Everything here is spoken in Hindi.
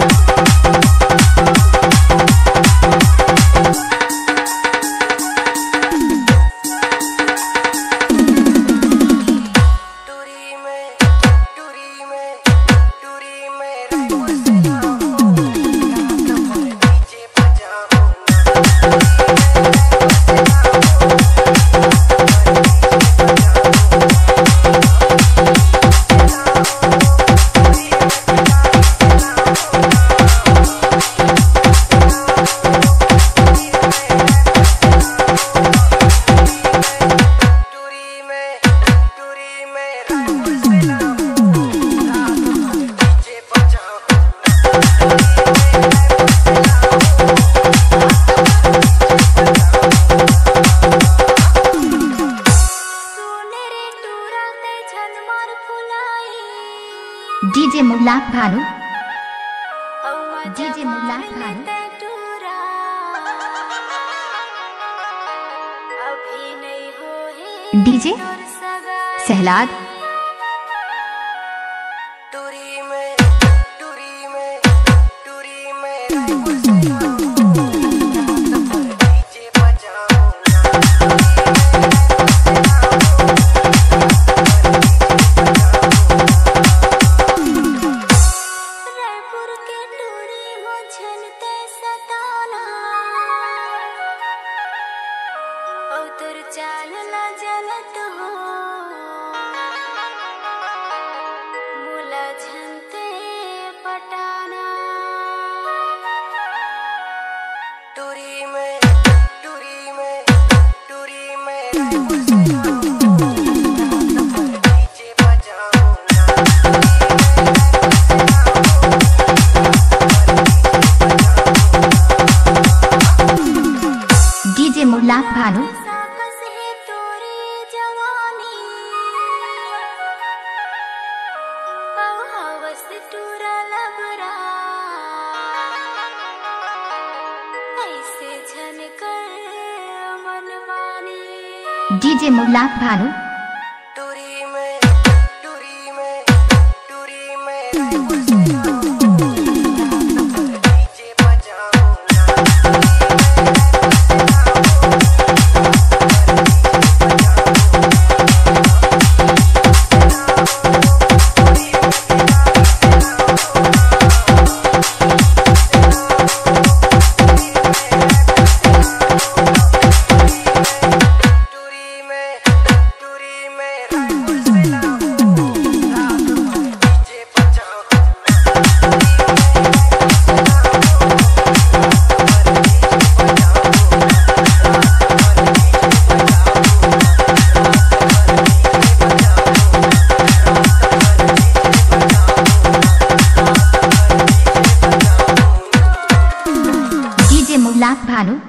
टूरी डीजे मुल्लाक भानु। डीजे मुल्ला मारने खान। टुरा। अभी नहीं हो है डीजे सहलाद। टूरी में। तोर चाल न जलत हो मुला पटाना। टूरी में टूरी में टूरी में। टूरा लबरा। ऐसे झनकर मनमानी। डीजे मुलाक भानु। टूरी में टूरी में टूरी में। ချင်းမူလားဘာလို့